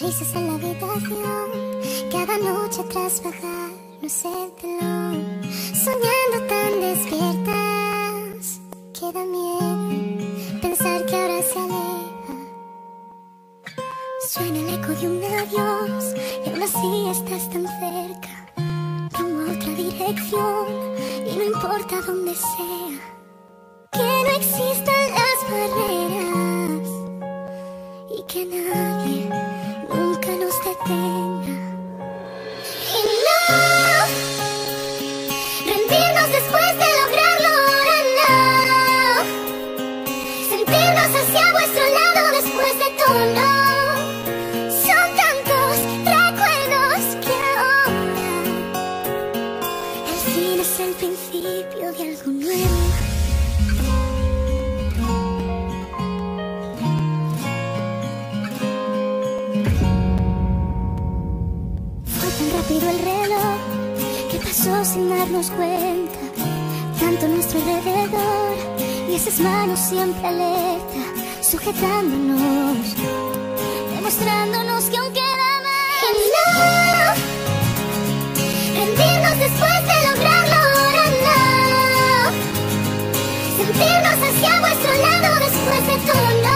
Risas en la habitación, cada noche tras bajar, no sé telón, soñando tan despiertas, que da miedo pensar que ahora se aleja. Suena el eco de un adiós, y aún así estás tan cerca, rumbo a otra dirección, y no importa dónde sea, que no existan las barreras, y que nadie nunca nos detenga. Y no rendirnos después de lograrlo, ahora no. Sentirnos hacia vuestro lado después de todo, rápido que pasó sin darnos cuenta. Tanto a nuestro alrededor y esas manos siempre alerta, sujetándonos, demostrándonos que aún queda más. Y no, rendirnos después de lograrlo ahora no. Sentirnos hacia vuestro lado después de todo.